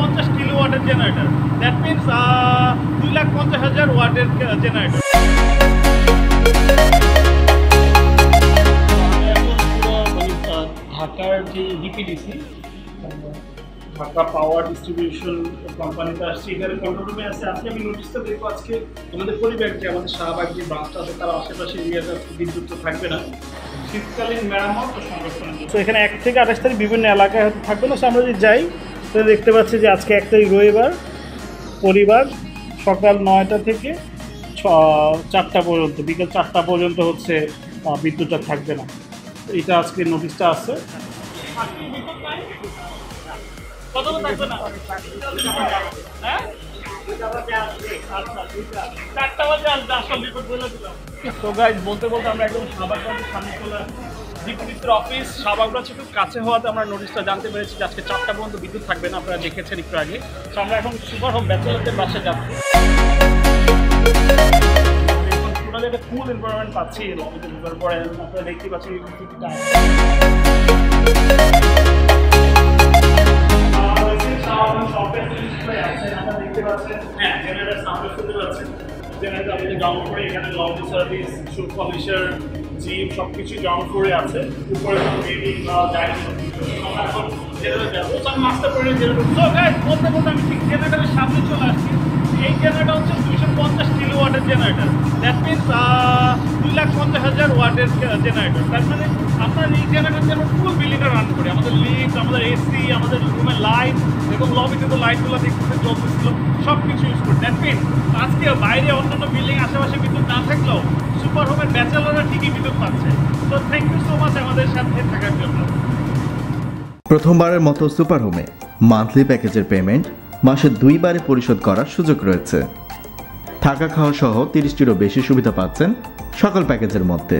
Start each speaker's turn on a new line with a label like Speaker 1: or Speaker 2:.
Speaker 1: পঞ্চাশ কিলো ওয়াটের generator that means দুই লাখ পঞ্চাশ হাজার ওয়াটের জেনারেটর ঢাকার যে ডিপিডিসি ঢাকা পাওয়ার ডিস্ট্রিবিউশন কোম্পানিতে আসছি। এখানে কন্ট্রোল রুমে আছে। আজকে আমি নোটিশটা দেখব আজকে আমাদের পরিবার যে আমাদের শাহবাগ যে ব্রাঞ্চটা আছে তার আশেপাশে এরিয়াটা বিদ্যুৎ থাকবে না। শীতকালীন মেরামত ও সংরক্ষণ তো এখানে এক থেকে আঠাশ তারিখ বিভিন্ন এলাকায় হয়তো থাকবে না সো আমরা যদি যাই তাহলে দেখতে পাচ্ছি যে আজকে একটাই রবিবার, পরিবার সকাল নয়টা থেকে ছ পর্যন্ত, বিকেল চারটা পর্যন্ত হচ্ছে বিদ্যুৎটা থাকবে না। এটা আজকে নোটিশটা আছে। তো গাইজ বলতে বলতে আমরা একদম শাহবাগবাজের সামনে চলে ডিপিডিসির অফিস শাহবাগবাজ একটু কাছে হওয়াতে আমরা নোটিশটা জানতে পেরেছি যে আজকে চারটা পর্যন্ত বিদ্যুৎ থাকবে না, আপনারা দেখেছেন একটু আগে। তো আমরা এখন সুপার হোম ব্যাচেলারদের বাসায় যাচ্ছি। এনভায়রনমেন্ট পাচ্ছি পাচ্ছেন হ্যাঁ আপনি ডাউন করে এখানে laundry service shoe polisher gym সব কিছু করে আছে, উপরে পঞ্চাশ হাজার জেনারেটর মানে করে। আমাদের লিফট আমাদের এসি আমাদের রুমের লাইট এবং লবিতে তো লাইটগুলো দেখতেছে জ্বলতেছিল সব কিছু ইউজ করে আজকে বাইরে অন্যান্য বিল্ডিং আশেপাশে বিদ্যুৎ না থাকলেও সুপার হোমের ব্যাচেলাররা ঠিকই বিদ্যুৎ পাচ্ছে। তো থ্যাংক ইউ সো মাচ আমাদের সাথে থাকার জন্য।
Speaker 2: প্রথমবারের মতো সুপার হোমে মান্থলি প্যাকেজের পেমেন্ট মাসে দুইবারে পরিশোধ করার সুযোগ রয়েছে। থাকা খাওয়া সহ তিরিশটিরও বেশি সুবিধা পাচ্ছেন সকল প্যাকেজের মধ্যে।